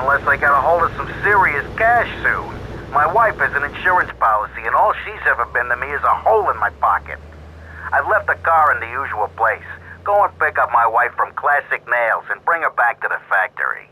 unless I got a hold of some serious cash soon. My wife has an insurance policy, and all she's ever been to me is a hole in my pocket. I've left the car in the usual place. Go and pick up my wife from Classic Nails and bring her back to the factory.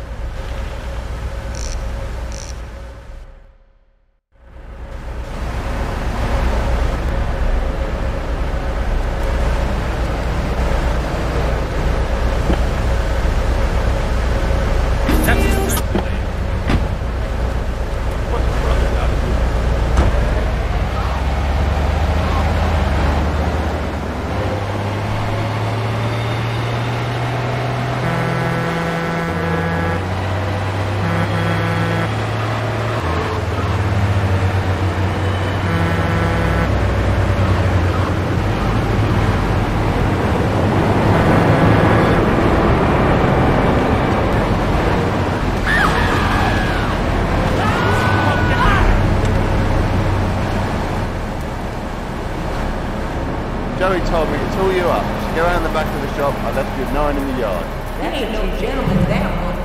Joey told me to tool you up. Just go around the back of the shop. I left you a nine in the yard. That ain't no gentleman, that one.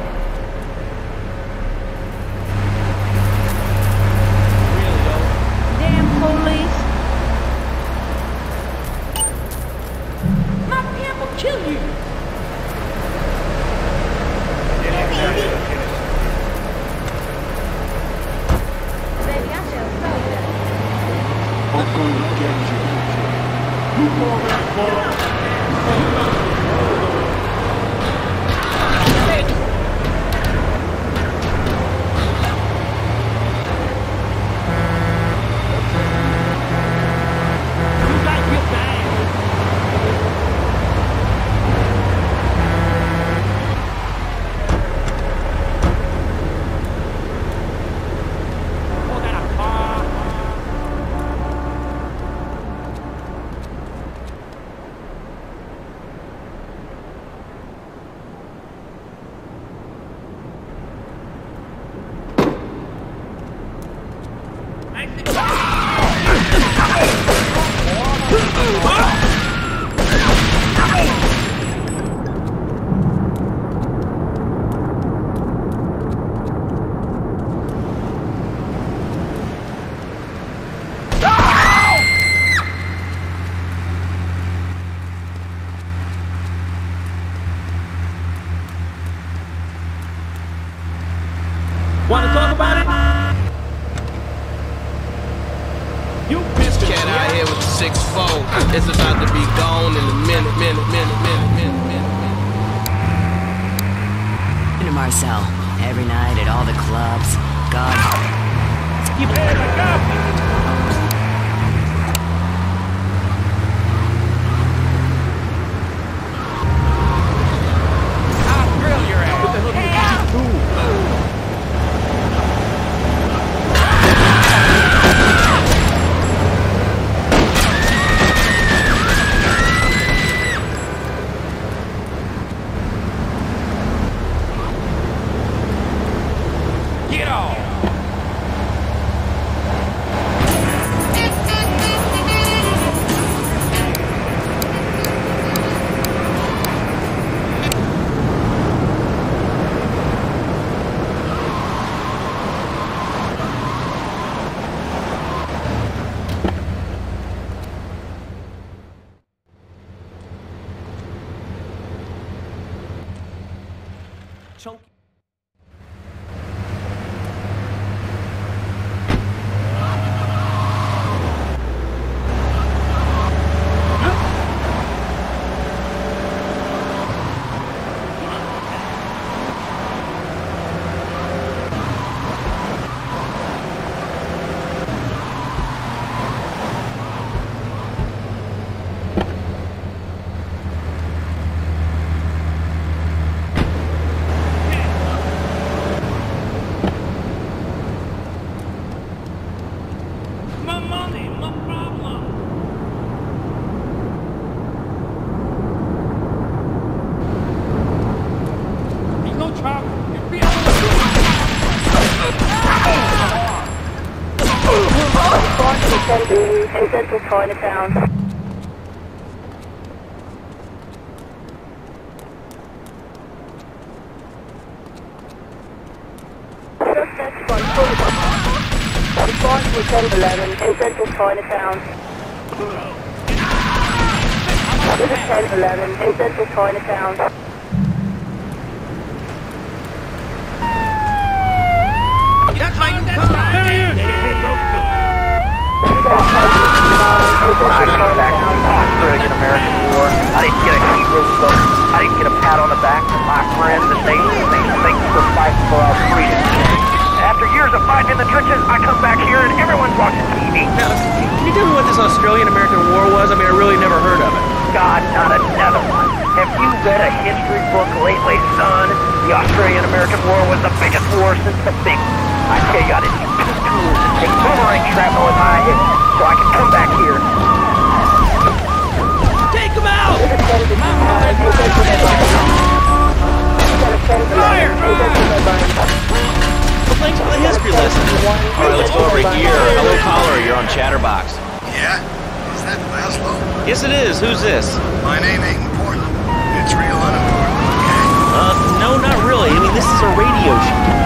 Damn police. My pimp will kill you. It's to be gone in a minute, minute, minute, minute, minute, minute, minute. to Marcel every night at all the clubs. God, You better go. I'll drill your ass. What the hell do you do? Get off! Chunky. My money, my problem. There's no trouble. You're being Central Chinatown. Suspects on photograph. Response was 1011 in central Chinatown. This is 1011 in central Chinatown. I. I didn't get a pat on the back from my friends and they they thank for fighting for our freedom. After years of fighting in the trenches, I come back here and everyone's watching TV. Now, can you tell me what this Australian American War was? I mean, I really never heard of it. God, not another one. Have you read a history book lately, son? The Australian American War was the biggest war since the big. I tell you, I didn't tools and take boomerang shrapnel in my head so I can come back here. Take him out! Fire! Well, thanks for the history lesson. All right, let's go over here. Hello, caller. You're on Chatterbox. Yeah? Is that Lazlow? Yes, it is. Who's this? My name ain't important. It's real unimportant, okay? Uh, no, not really. I mean, this is a radio show.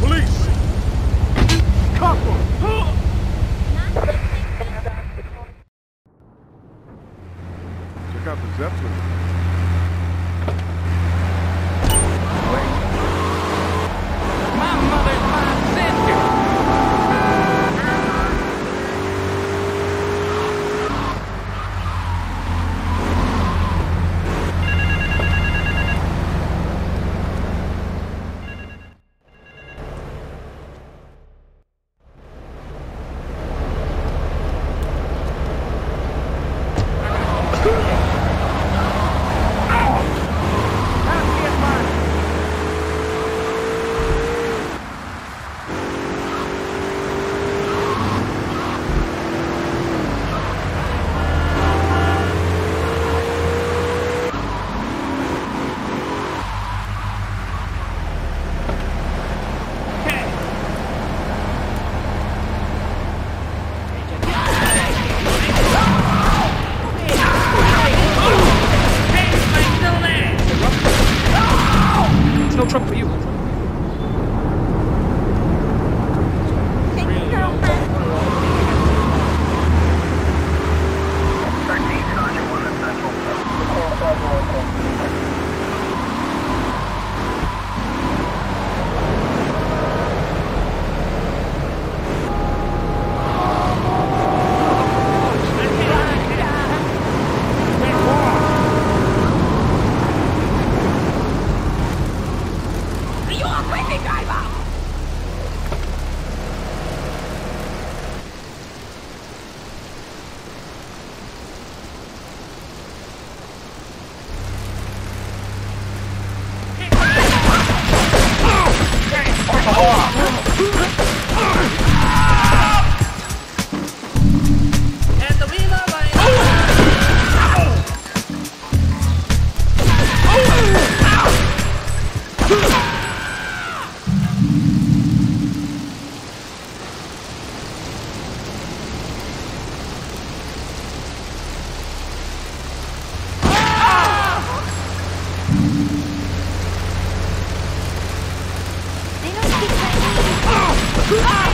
Police! Check out the Zeppelin. My mother's my sister. It's no trouble for you. Ah!